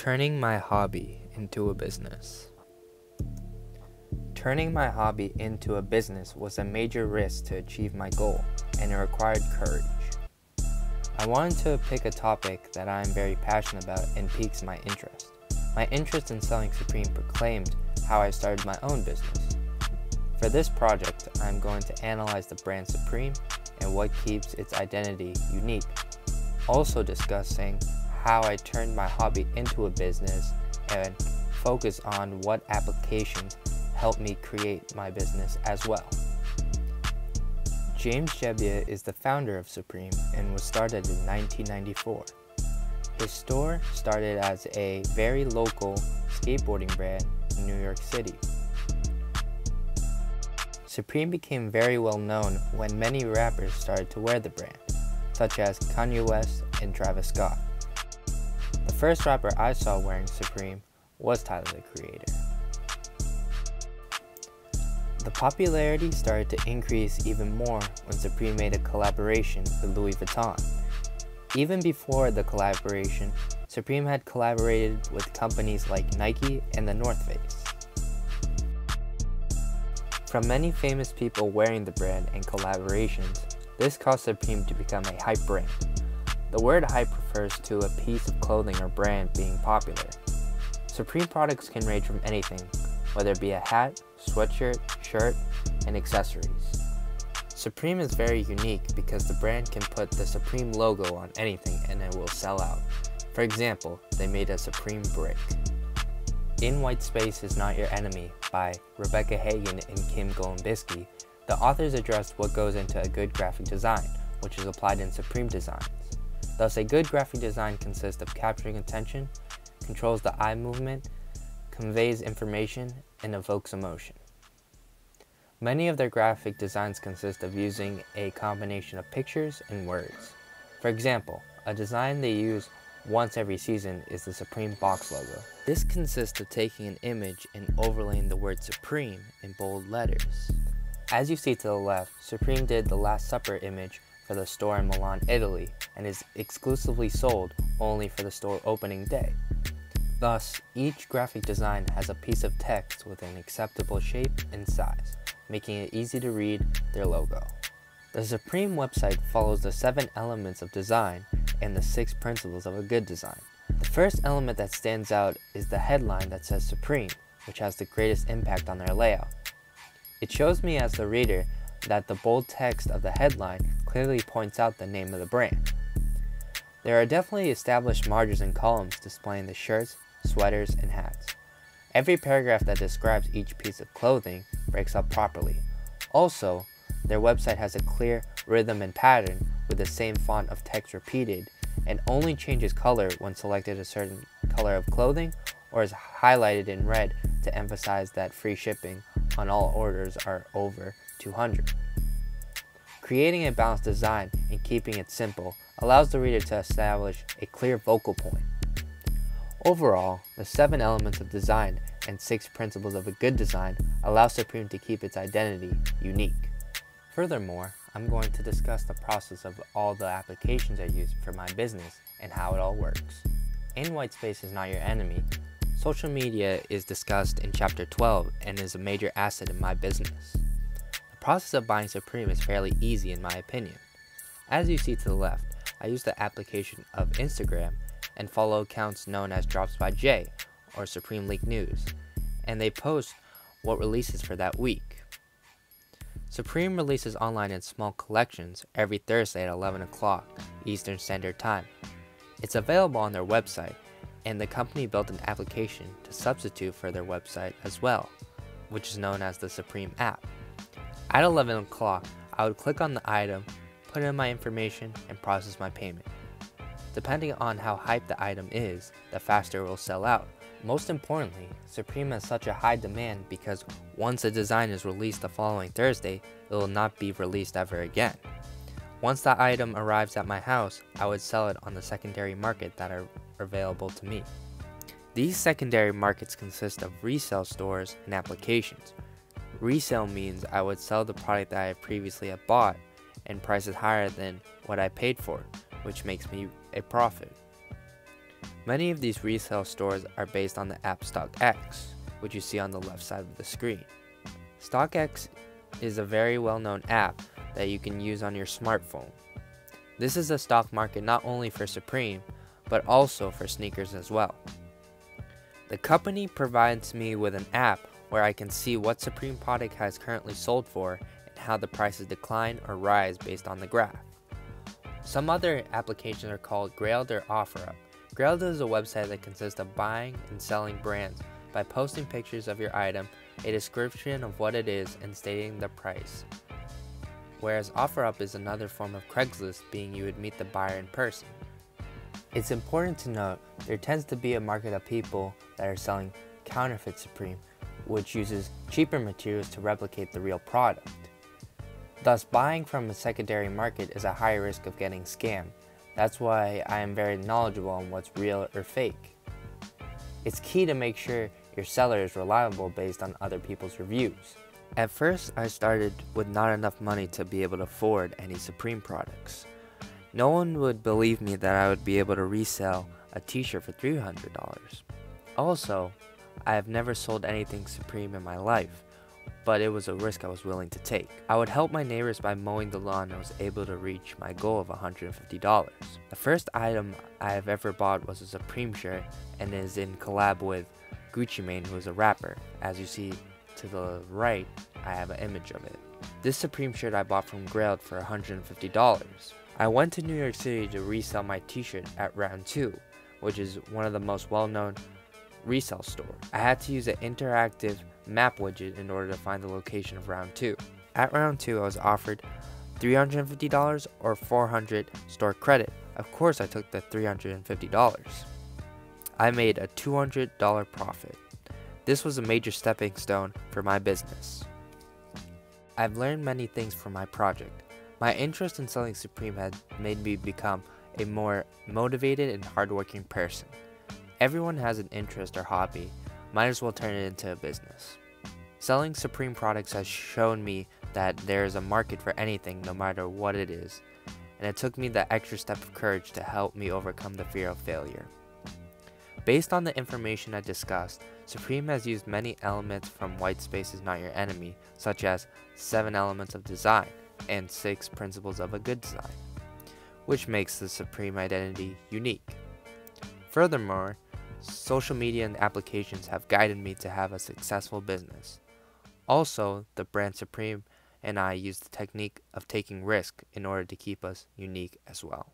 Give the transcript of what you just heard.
Turning my hobby into a business. Turning my hobby into a business was a major risk to achieve my goal, and it required courage. I wanted to pick a topic that I am very passionate about and piques my interest. My interest in selling Supreme proclaimed how I started my own business. For this project, I am going to analyze the brand Supreme and what keeps its identity unique, also discussing how I turned my hobby into a business and focus on what applications helped me create my business as well. James Jebbia is the founder of Supreme and was started in 1994. His store started as a very local skateboarding brand in New York City. Supreme became very well known when many rappers started to wear the brand, such as Kanye West and Travis Scott. The first rapper I saw wearing Supreme was Tyler the Creator. The popularity started to increase even more when Supreme made a collaboration with Louis Vuitton. Even before the collaboration, Supreme had collaborated with companies like Nike and the North Face. From many famous people wearing the brand and collaborations, this caused Supreme to become a hype brand. The word hype refers to a piece of clothing or brand being popular. Supreme products can range from anything, whether it be a hat, sweatshirt, shirt, and accessories. Supreme is very unique because the brand can put the Supreme logo on anything and it will sell out. For example, they made a Supreme brick. In White Space is Not Your Enemy by Rebecca Hagan and Kim Golombisky, the authors addressed what goes into a good graphic design, which is applied in Supreme designs. Thus, a good graphic design consists of capturing attention, controls the eye movement, conveys information, and evokes emotion. Many of their graphic designs consist of using a combination of pictures and words. For example, a design they use once every season is the Supreme box logo. This consists of taking an image and overlaying the word Supreme in bold letters. As you see to the left, Supreme did the Last Supper image for the store in Milan, Italy, and is exclusively sold only for the store opening day. Thus, each graphic design has a piece of text with an acceptable shape and size, making it easy to read their logo. The Supreme website follows the seven elements of design and the six principles of a good design. The first element that stands out is the headline that says Supreme, which has the greatest impact on their layout. It shows me as the reader that the bold text of the headline clearly points out the name of the brand. There are definitely established margins and columns displaying the shirts, sweaters, and hats. Every paragraph that describes each piece of clothing breaks up properly. Also, their website has a clear rhythm and pattern with the same font of text repeated and only changes color when selected a certain color of clothing or is highlighted in red to emphasize that free shipping on all orders are over 200. Creating a balanced design and keeping it simple allows the reader to establish a clear focal point. Overall, the seven elements of design and six principles of a good design allow Supreme to keep its identity unique. Furthermore, I'm going to discuss the process of all the applications I use for my business and how it all works. In White Space is Not Your Enemy, social media is discussed in Chapter 12 and is a major asset in my business. The process of buying Supreme is fairly easy in my opinion. As you see to the left, I use the application of Instagram and follow accounts known as Drops by Jay or Supreme Leaks News, and they post what releases for that week. Supreme releases online in small collections every Thursday at 11 o'clock Eastern Standard Time. It's available on their website, and the company built an application to substitute for their website as well, which is known as the Supreme app. At 11 o'clock, I would click on the item, put in my information, and process my payment. Depending on how hyped the item is, the faster it will sell out. Most importantly, Supreme has such a high demand because once a design is released the following Thursday, it will not be released ever again. Once the item arrives at my house, I would sell it on the secondary market that are available to me. These secondary markets consist of resale stores and applications. Resale means I would sell the product that I previously had bought and prices higher than what I paid for, which makes me a profit. Many of these resale stores are based on the app StockX, which you see on the left side of the screen. StockX is a very well-known app that you can use on your smartphone. This is a stock market not only for Supreme, but also for sneakers as well. The company provides me with an app where I can see what Supreme product has currently sold for and how the prices decline or rise based on the graph. Some other applications are called Grailed or OfferUp. Grailed is a website that consists of buying and selling brands by posting pictures of your item, a description of what it is, and stating the price. Whereas OfferUp is another form of Craigslist, being you would meet the buyer in person. It's important to note there tends to be a market of people that are selling counterfeit Supreme, which uses cheaper materials to replicate the real product. Thus, buying from a secondary market is a high risk of getting scammed. That's why I am very knowledgeable on what's real or fake. It's key to make sure your seller is reliable based on other people's reviews. At first, I started with not enough money to be able to afford any Supreme products. No one would believe me that I would be able to resell a t-shirt for $300. Also, I have never sold anything Supreme in my life, but it was a risk I was willing to take. I would help my neighbors by mowing the lawn and was able to reach my goal of $150. The first item I have ever bought was a Supreme shirt and is in collab with Gucci Mane who is a rapper. As you see to the right, I have an image of it. This Supreme shirt I bought from Grailed for $150. I went to New York City to resell my t-shirt at Round 2, which is one of the most well-known resale store. I had to use an interactive map widget in order to find the location of round 2. At round 2 I was offered $350 or 400 store credit. Of course I took the $350. I made a $200 profit. This was a major stepping stone for my business. I've learned many things from my project. My interest in selling Supreme had made me become a more motivated and hardworking person. Everyone has an interest or hobby, might as well turn it into a business. Selling Supreme products has shown me that there is a market for anything no matter what it is, and it took me the extra step of courage to help me overcome the fear of failure. Based on the information I discussed, Supreme has used many elements from White Space is Not Your Enemy, such as 7 elements of design and 6 principles of a good design, which makes the Supreme identity unique. Furthermore, Social media and applications have guided me to have a successful business. Also, the brand Supreme and I use the technique of taking risk in order to keep us unique as well.